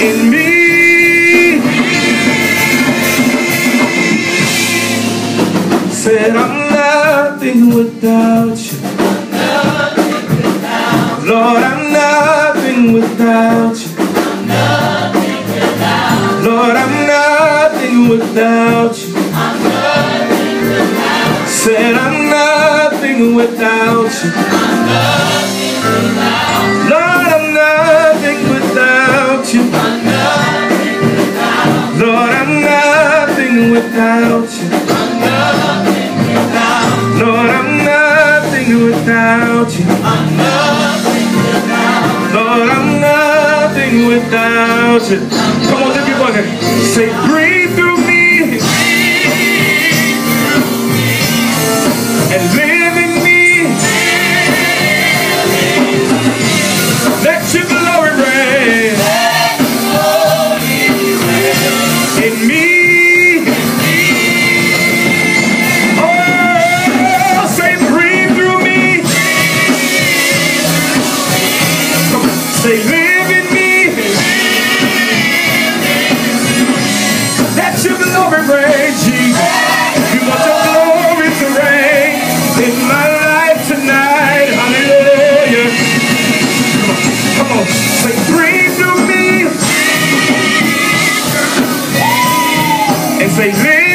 in me. Said I'm nothing without you. Lord, I'm nothing without you. Lord, I'm nothing without you. Said I'm nothing without you. Lord, nothing without you. Lord, I'm nothing without you. Lord, I'm nothing without you. Come on, lift. Say, breathe through say live in me. Let your glory reign, Jesus. You want your glory to reign in my life tonight. Hallelujah. Come on, come on. say breathe through me. And say live.